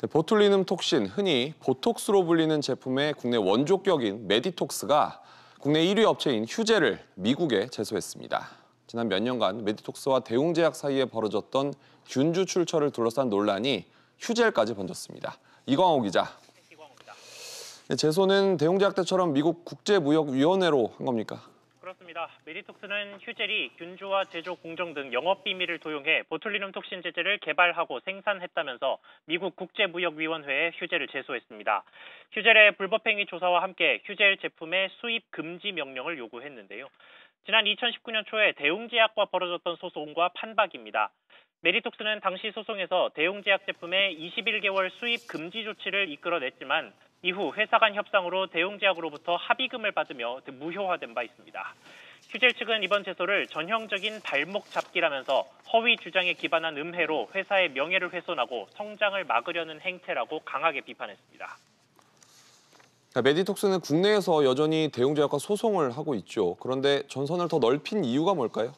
네, 보툴리눔 톡신, 흔히 보톡스로 불리는 제품의 국내 원조격인 메디톡스가 국내 1위 업체인 휴젤을 미국에 제소했습니다. 지난 몇 년간 메디톡스와 대웅제약 사이에 벌어졌던 균주 출처를 둘러싼 논란이 휴젤까지 번졌습니다. 이광호 기자. 네, 제소는 대웅제약 때처럼 미국 국제무역위원회로 한 겁니까? 그렇습니다. 메디톡스는 휴젤이 균주와 제조 공정 등 영업 비밀을 도용해 보툴리눔 톡신 제제를 개발하고 생산했다면서 미국 국제무역위원회에 휴젤을 제소했습니다. 휴젤의 불법행위 조사와 함께 휴젤 제품의 수입 금지 명령을 요구했는데요. 지난 2019년 초에 대웅제약과 벌어졌던 소송과 판박입니다. 메디톡스는 당시 소송에서 대웅제약 제품의 21개월 수입 금지 조치를 이끌어냈지만 이후 회사 간 협상으로 대웅제약으로부터 합의금을 받으며 무효화된 바 있습니다. 휴젤 측은 이번 제소를 전형적인 발목 잡기라면서 허위 주장에 기반한 음해로 회사의 명예를 훼손하고 성장을 막으려는 행태라고 강하게 비판했습니다. 메디톡스는 국내에서 여전히 대웅제약과 소송을 하고 있죠. 그런데 전선을 더 넓힌 이유가 뭘까요?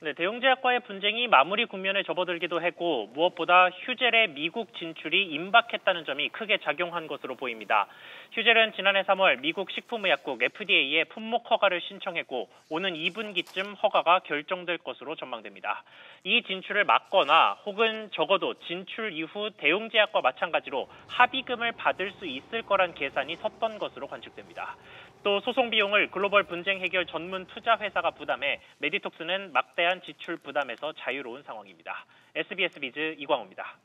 네, 대웅제약과의 분쟁이 마무리 국면에 접어들기도 했고 무엇보다 휴젤의 미국 진출이 임박했다는 점이 크게 작용한 것으로 보입니다. 휴젤은 지난해 3월 미국 식품의약국 FDA에 품목 허가를 신청했고 오는 2분기쯤 허가가 결정될 것으로 전망됩니다. 이 진출을 막거나 혹은 적어도 진출 이후 대웅제약과 마찬가지로 합의금을 받을 수 있을 거란 계산이 섰던 것으로 관측됩니다. 또 소송 비용을 글로벌 분쟁 해결 전문 투자 회사가 부담해 메디톡스는 막대한 지출 부담에서 자유로운 상황입니다. SBS 비즈 이광호입니다.